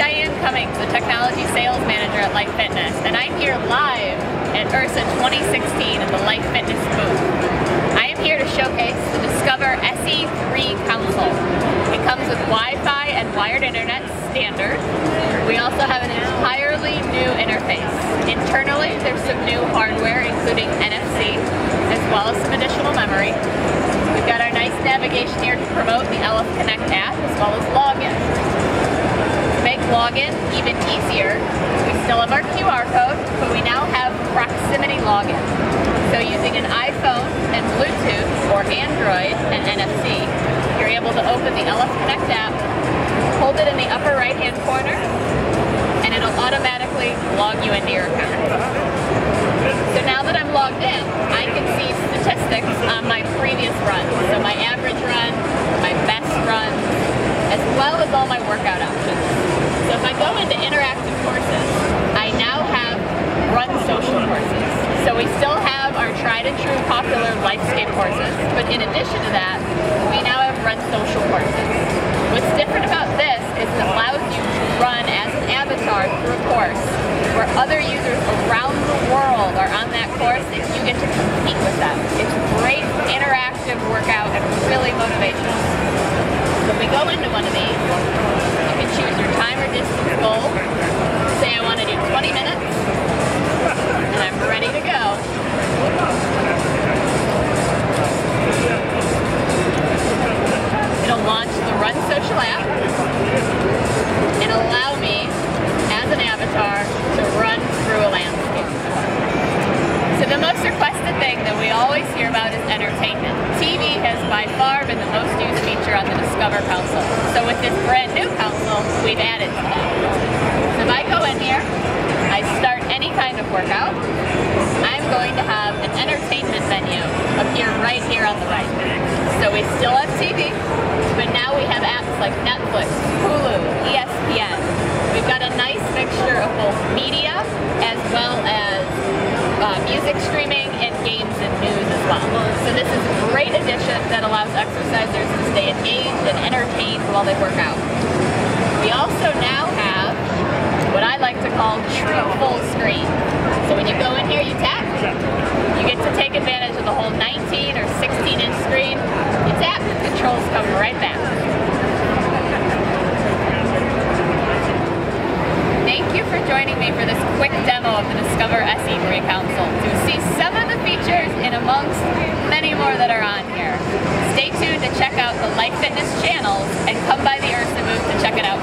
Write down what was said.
Dianne Cummings, the Technology Sales Manager at Life Fitness, and I'm here live at IHRSA 2016 in the Life Fitness booth. I am here to showcase the Discover SE3 console. It comes with Wi-Fi and wired internet standard. We also have an entirely new interface. Internally, there's some new hardware, including NFC, as well as some additional memory. We've got our nice navigation here to promote the LF Connect app, as well as login. Login even easier, we still have our QR code, but we now have proximity login. So using an iPhone and Bluetooth or Android and NFC, you're able to open the LF Connect app, hold it in the upper right hand corner, and it'll automatically log you into your account. So now that I'm logged in, I can see statistics on my previous run. So my average run, my best run, as well as all my workout options. So if I go into interactive courses, I now have run social courses. So we still have our tried and true popular LifeScape courses, but in addition to that, we now have run social courses. What's different about this is it allows you to run as an avatar through a course where other users around the world are on that course and you get to compete with them. It's a great interactive workout and really motivational. So we go into one of these, RunSocial app and allow me, as an avatar, to run through a landscape. So the most requested thing that we always hear about is entertainment. TV has by far been the most used feature on the Discover console. So with this brand new console, we've added to that. So if I go in here, I start any kind of workout, I'm going to like Netflix, Hulu, ESPN. We've got a nice mixture of both media as well as uh, music streaming and games and news as well. So this is a great addition that allows exercisers to stay engaged and entertained while they work out. joining me for this quick demo of the Discover SE3 Console to see some of the features and amongst many more that are on here. Stay tuned to check out the Life Fitness channel and come by the IHRSA booth to check it out